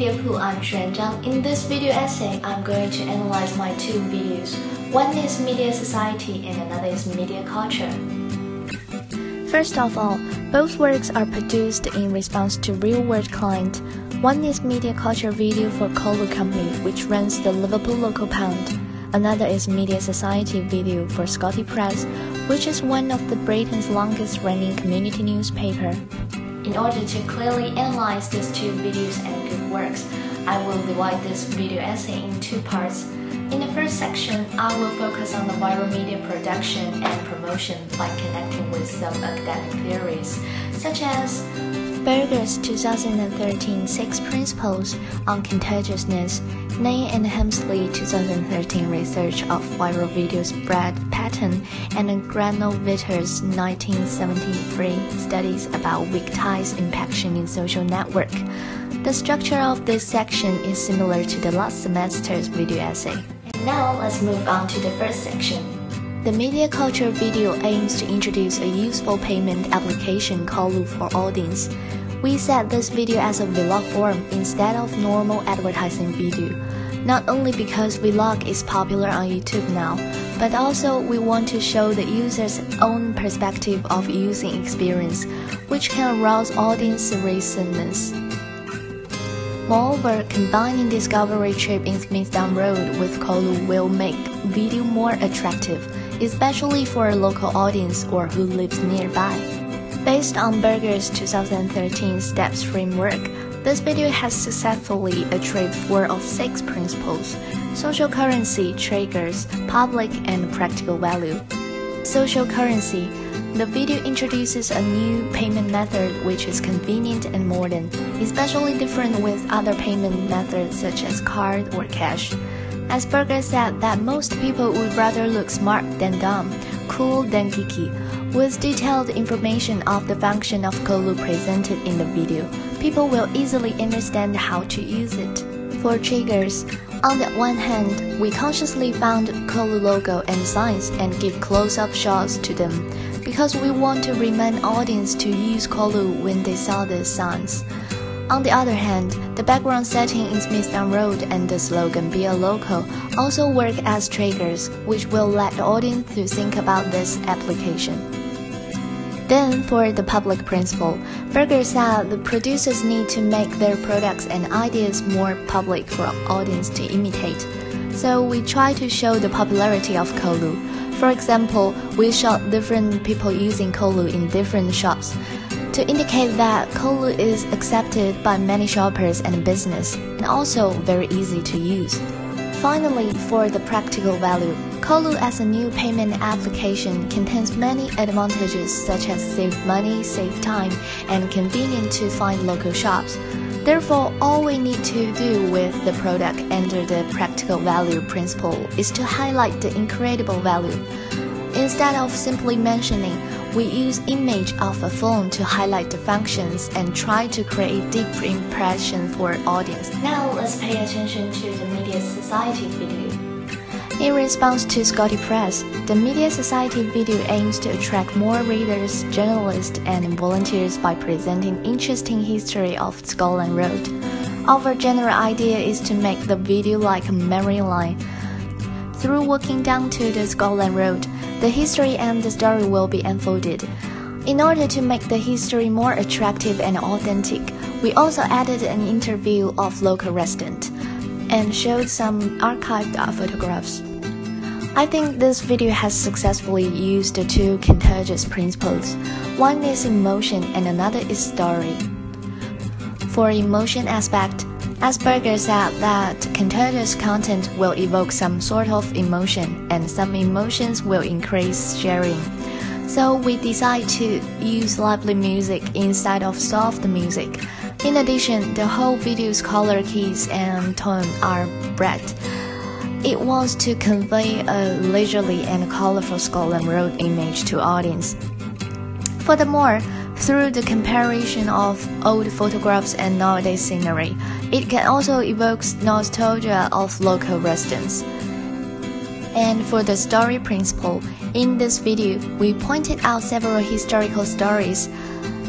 Media Pool, I'm Xuan Zhang. In this video essay, I'm going to analyze my two videos. One is Media Society and another is Media Culture. First of all, both works are produced in response to real-world client. One is Media Culture video for Colu Company, which runs the Liverpool local pound. Another is Media Society video for Scottie Press, which is one of the Britain's longest-running community newspaper. In order to clearly analyze these two videos and works, I will divide this video essay in two parts. In the first section, I will focus on the viral media production and promotion by connecting with some academic theories, such as Berger's 2013 Six Principles on Contagiousness, Nahon and Hemsley 2013 Research of Viral Video Spread Pattern, and Granovetter's 1973 Studies about weak ties impaction in social network. The structure of this section is similar to the last semester's video essay. And now let's move on to the first section. The media culture video aims to introduce a useful payment application called for audience. We set this video as a vlog form instead of normal advertising video, not only because vlog is popular on YouTube now, but also we want to show the user's own perspective of using experience, which can arouse audience resonance. Moreover, combining Discovery trip in Smithdown Road with Colu will make video more attractive, especially for a local audience or who lives nearby. Based on Berger's 2013 STEPPS framework, this video has successfully achieved four of six principles social currency, triggers, public, and practical value. Social currency the video introduces a new payment method which is convenient and modern, especially different with other payment methods such as card or cash. As Berger said that most people would rather look smart than dumb, cool than geeky. With detailed information of the function of Colu presented in the video, people will easily understand how to use it. For triggers, on the one hand, we consciously found Colu logo and signs and give close-up shots to them because we want to remind audience to use Colu when they saw the signs. On the other hand, the background setting in Smithdown Road and the slogan Be a Local also work as triggers, which will let the audience to think about this application. Then, for the public principle, Berger said the producers need to make their products and ideas more public for audience to imitate. So we try to show the popularity of Colu. For example, we shot different people using Colu in different shops to indicate that Colu is accepted by many shoppers and business, and also very easy to use. Finally, for the practical value, Colu as a new payment application contains many advantages such as save money, save time, and convenient to find local shops. Therefore, all we need to do with the product under the practical value principle is to highlight the incredible value. Instead of simply mentioning, we use image of a phone to highlight the functions and try to create deep impression for audience. Now let's pay attention to the Media Society video. In response to Scottie Press, the Media Society video aims to attract more readers, journalists, and volunteers by presenting interesting history of Scotland Road. Our general idea is to make the video like a memory line. Through walking down to the Scotland Road, the history and the story will be unfolded. In order to make the history more attractive and authentic, we also added an interview of local resident and showed some archived photographs. I think this video has successfully used the two contagious principles. One is emotion and another is story. For emotion aspect, As Berger said that contagious content will evoke some sort of emotion and some emotions will increase sharing. So we decide to use lively music instead of soft music. In addition, the whole video's color keys and tone are bright. It wants to convey a leisurely and colorful Scotland Road image to audience. Furthermore, through the comparison of old photographs and nowadays scenery, it can also evoke nostalgia of local residents. And for the story principle, in this video, we pointed out several historical stories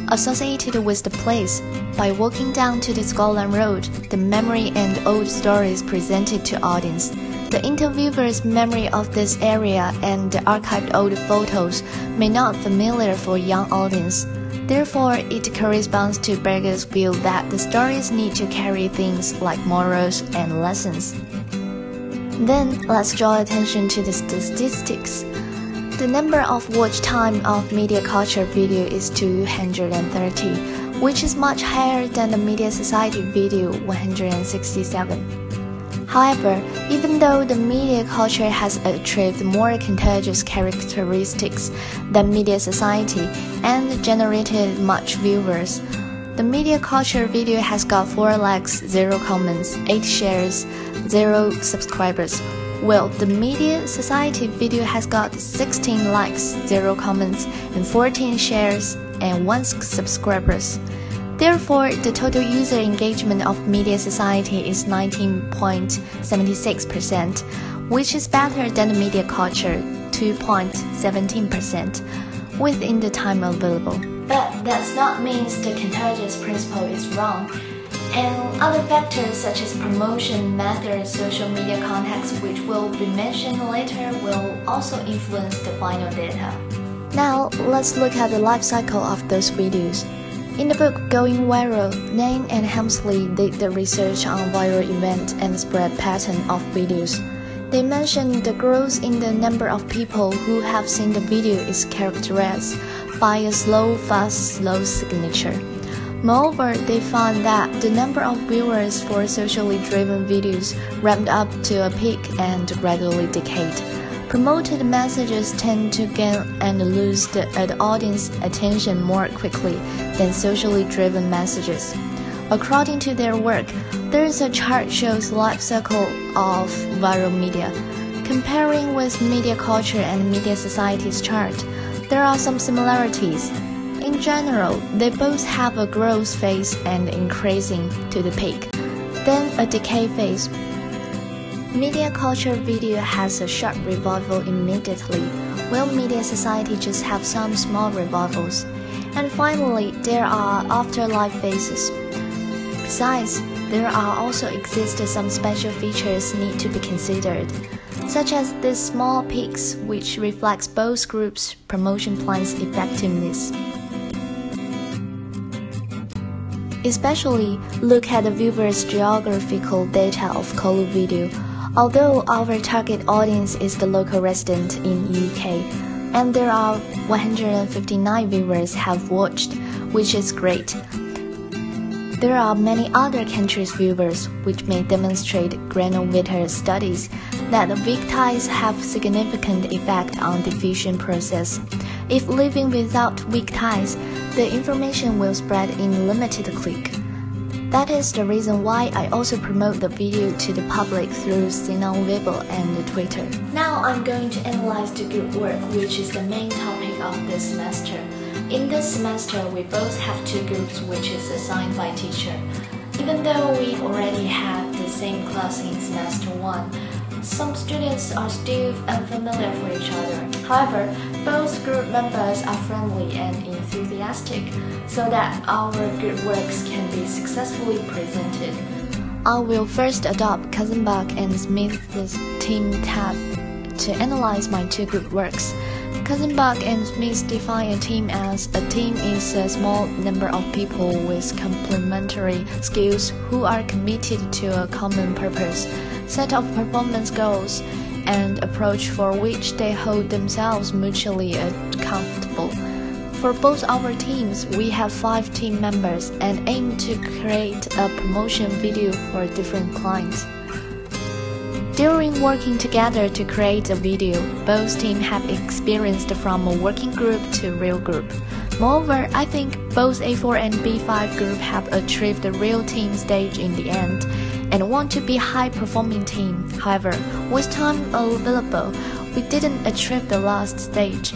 associated with the place. By walking down to the Scotland Road, the memory and old stories presented to audience. The interviewer's memory of this area and the archived old photos may not familiar for young audience. Therefore, it corresponds to Berger's view that the stories need to carry things like morals and lessons. Then, let's draw attention to the statistics. The number of watch time of media culture video is 230, which is much higher than the Media Society video 167. However, even though the media culture has achieved more contagious characteristics than media society and generated much viewers, the media culture video has got 4 likes, 0 comments, 8 shares, 0 subscribers, while the media society video has got 16 likes, 0 comments, and 14 shares and 1 subscribers. Therefore, the total user engagement of Media Society is 19.76%, which is better than the Media Culture 2.17% within the time available. But that's not means the contagious principle is wrong. And other factors such as promotion methods, social media context, which will be mentioned later, will also influence the final data. Now, let's look at the life cycle of those videos. In the book Going Viral, Nahon and Hemsley did the research on viral event and spread pattern of videos. They mentioned the growth in the number of people who have seen the video is characterized by a slow, fast, slow signature. Moreover, they found that the number of viewers for socially driven videos ramped up to a peak and gradually decayed. Promoted messages tend to gain and lose the, audience attention more quickly than socially driven messages. According to their work, there is a chart shows life cycle of viral media. Comparing with media culture and media society's chart, there are some similarities. In general, they both have a growth phase and increasing to the peak, then a decay phase Media culture video has a sharp revival immediately, while media society just have some small revivals. And finally, there are afterlife phases. Besides, there are also exist some special features need to be considered, such as the small peaks which reflects both groups' promotion plans' effectiveness. Especially look at the viewer's geographical data of Colu video Although our target audience is the local resident in UK, and there are 159 viewers have watched, which is great. There are many other countries' viewers, which may demonstrate Granovetter studies that weak ties have significant effect on diffusion process. If living without weak ties, the information will spread in limited click. That is the reason why I also promote the video to the public through Sina Weibo and Twitter. Now I'm going to analyze the group work, which is the main topic of this semester. In this semester, we both have two groups which is assigned by teacher. Even though we already had the same class in semester 1, some students are still unfamiliar for each other. However, both group members are friendly and enthusiastic, so that our group works can be successfully presented. I will first adopt Katzenbach and Smith's team tab to analyze my two group works. Katzenbach and Smith define a team as a team is a small number of people with complementary skills who are committed to a common purpose set of performance goals, and approach for which they hold themselves mutually accountable. For both our teams, we have five team members and aim to create a promotion video for different clients. During working together to create a video, both teams have experienced from a working group to real group. Moreover, I think both A4 and B5 group have achieved the real team stage in the end and want to be high performing team. However, with time available, we didn't achieve the last stage.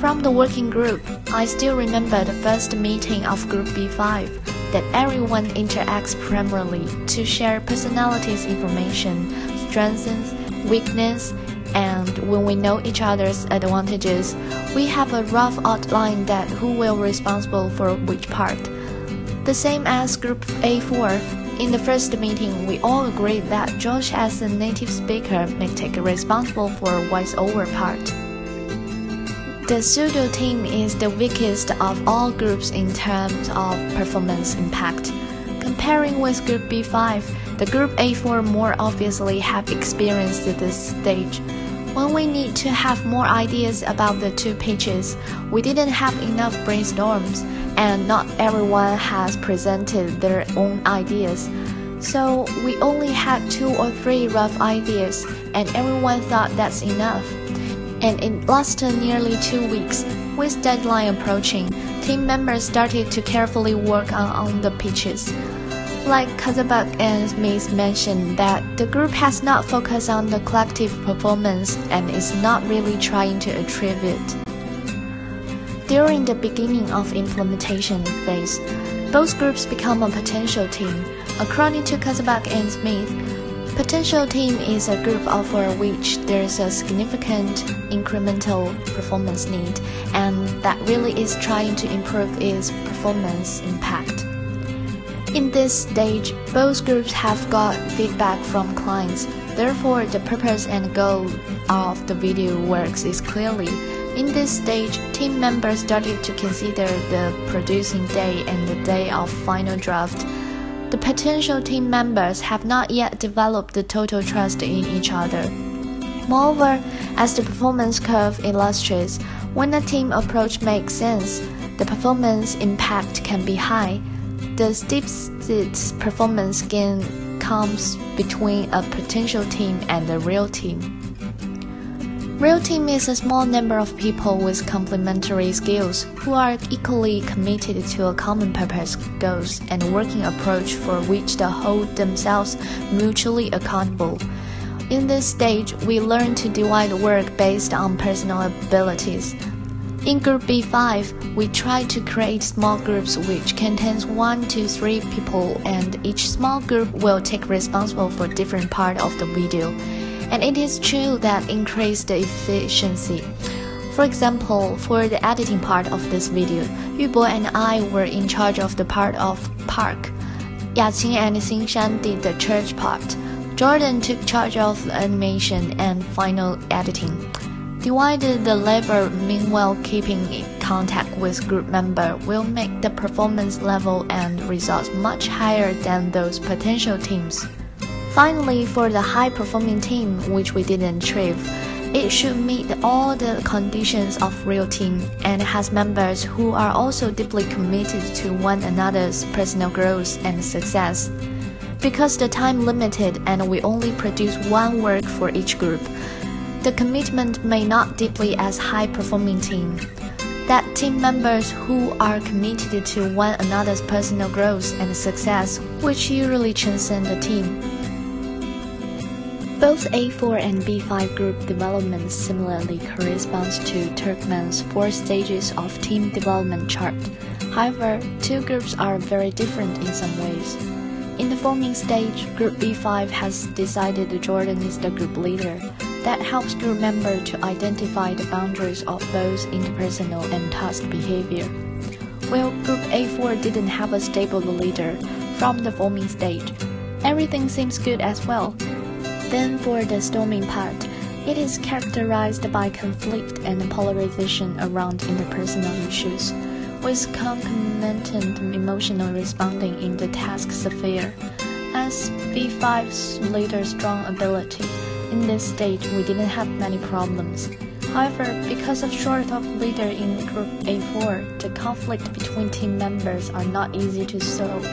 From the working group, I still remember the first meeting of Group B5 that everyone interacts primarily to share personalities information, strengths, weakness, and when we know each other's advantages, we have a rough outline that who will responsible for which part. The same as group A4. In the first meeting, we all agreed that Josh as a native speaker may take responsible for voiceover part. The pseudo team is the weakest of all groups in terms of performance impact. Comparing with Group B5, the Group A4 more obviously have experienced this stage. When we need to have more ideas about the two pitches, we didn't have enough brainstorms, and not everyone has presented their own ideas. So we only had two or three rough ideas, and everyone thought that's enough and it lasted nearly two weeks. With deadline approaching, team members started to carefully work on, on the pitches. Like Katzenbach and Smith mentioned that the group has not focused on the collective performance and is not really trying to achieve it. During the beginning of implementation phase, both groups become a potential team. According to Katzenbach and Smith, Potential team is a group for which there's a significant incremental performance need and that really is trying to improve its performance impact. In this stage, both groups have got feedback from clients. Therefore, the purpose and goal of the video works is clearly. In this stage, team members started to consider the producing day and the day of final draft the potential team members have not yet developed the total trust in each other. Moreover, as the performance curve illustrates, when a team approach makes sense, the performance impact can be high. The steepest performance gain comes between a potential team and a real team. Real team is a small number of people with complementary skills who are equally committed to a common purpose, goals, and working approach for which they hold themselves mutually accountable. In this stage, we learn to divide work based on personal abilities. In Group B5, we try to create small groups which contains one to three people, and each small group will take responsible for different part of the video and it is true that increased the efficiency. For example, for the editing part of this video, Yubo and I were in charge of the part of park. Yaqing and Xingshan did the church part. Jordan took charge of the animation and final editing. Divided the labor meanwhile keeping in contact with group member will make the performance level and results much higher than those potential teams. Finally, for the high-performing team, which we didn't achieve, it should meet all the conditions of real team and has members who are also deeply committed to one another's personal growth and success. Because the time limited and we only produce one work for each group, the commitment may not deeply as high-performing team. That team members who are committed to one another's personal growth and success, which usually transcend the team. Both A4 and B5 group development similarly corresponds to Tuckman's four stages of team development chart. However, two groups are very different in some ways. In the forming stage, Group B5 has decided Jordan is the group leader. That helps group member to identify the boundaries of both interpersonal and task behavior. While Group A4 didn't have a stable leader from the forming stage, everything seems good as well. Then for the storming part, it is characterized by conflict and polarization around interpersonal issues, with concomitant emotional responding in the task sphere. As B5's later strong ability, in this stage we didn't have many problems. However, because of short of leader in group A4, the conflict between team members are not easy to solve.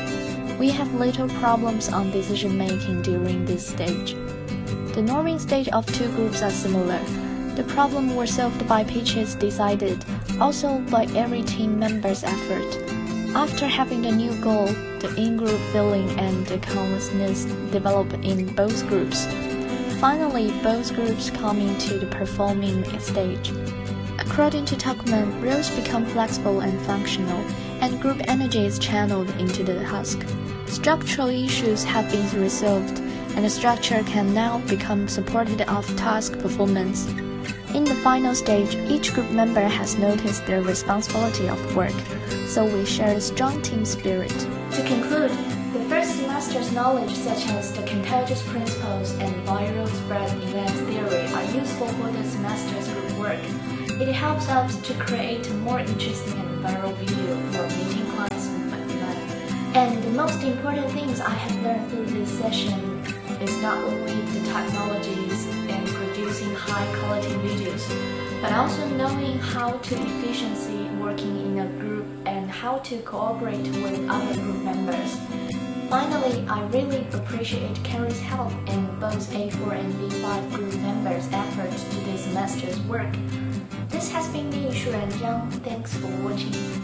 We have little problems on decision making during this stage. The norming stage of two groups are similar. The problem was solved by pitches decided, also by every team member's effort. After having the new goal, the in-group feeling and the consciousness develop in both groups. Finally, both groups come into the performing stage. According to Tuckman, roles become flexible and functional, and group energy is channeled into the task. Structural issues have been resolved, and the structure can now become supported of task performance. In the final stage, each group member has noticed their responsibility of work, so we share a strong team spirit. To conclude, the first semester's knowledge such as the contagious principles and viral spread event theory are useful for the semester's group work. It helps us to create a more interesting and viral video for meeting clients and the most important things I have learned through this session is not only the technologies and producing high quality videos, but also knowing how to efficiency working in a group how to cooperate with other group members. Finally, I really appreciate Carrie's help in both A4 and B5 group members' efforts to this semester's work. This has been me, Shu Ranjiang. Thanks for watching.